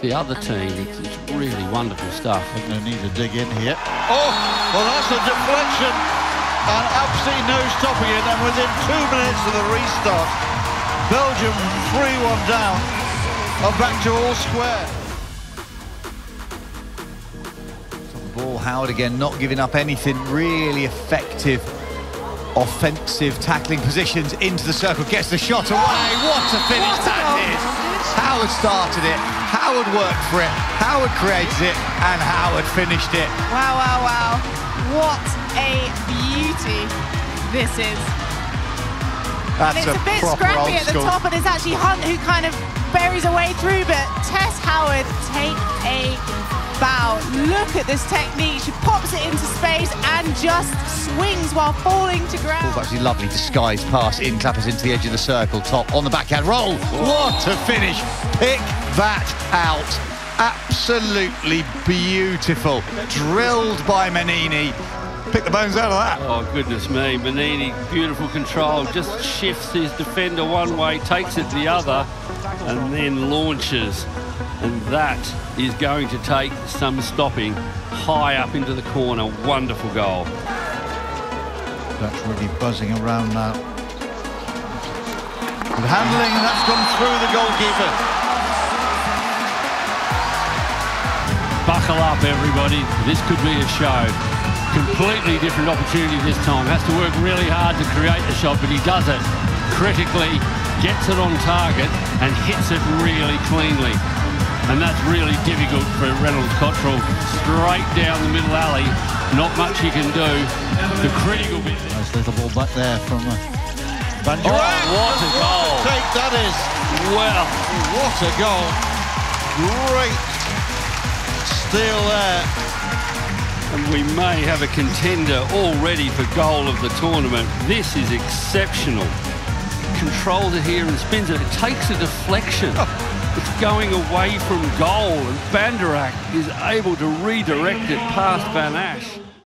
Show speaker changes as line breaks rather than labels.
the other team. It's, really wonderful stuff.
I'm going to need to dig in here. Oh, well, that's a deflection. And absolutely no stopping it. And within two minutes of the restart, Belgium 3-1 down are back to all square.
On ball, Howard again not giving up anything really effective offensive tackling positions into the circle, gets the shot away. What a finish
What a
that is! Howard started it, Howard worked for it, Howard created it, and Howard finished it.
Wow, wow, wow. What a beauty this is.
That's
And it's a, bit scrappy at the top, and it's actually Hunt who kind of buries a way through, but Tess Howard take a bow. Look at this technique. She pops it into space and just swings while falling to ground.
Ball's actually lovely disguised pass in, clappers into the edge of the circle, top on the backhand roll. What a finish! Pick that out. Absolutely beautiful. Drilled by Menini. Pick the bones out of that.
Oh, goodness me. Manini, beautiful control. Just shifts his defender one way, takes it the other, and then launches. And that is going to take some stopping high up into the corner. Wonderful goal.
That's really buzzing around now. Good handling, and that's gone through the goalkeeper.
Buckle up, everybody. This could be a show. Completely different opportunity this time. Has to work really hard to create the shot, but he does it critically, gets it on target, and hits it really cleanly. And that's really difficult for Reynolds Cottrell. Straight down the middle alley. Not much he can do. The critical bit.
Nice little ball back there from uh, Van
Oh, what a goal.
Take that is.
Well,
What a goal. Great steal there.
and we may have a contender already for goal of the tournament. This is exceptional. Controls it here and spins it. It takes a deflection. Oh. It's going away from goal, and Banderak is able to redirect it past Vanasch.